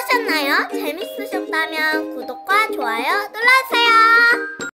어떠셨나요? 재밌으셨다면 구독과 좋아요 눌러주세요.